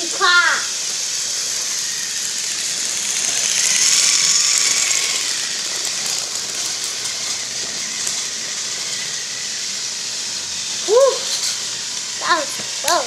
一块。呜走走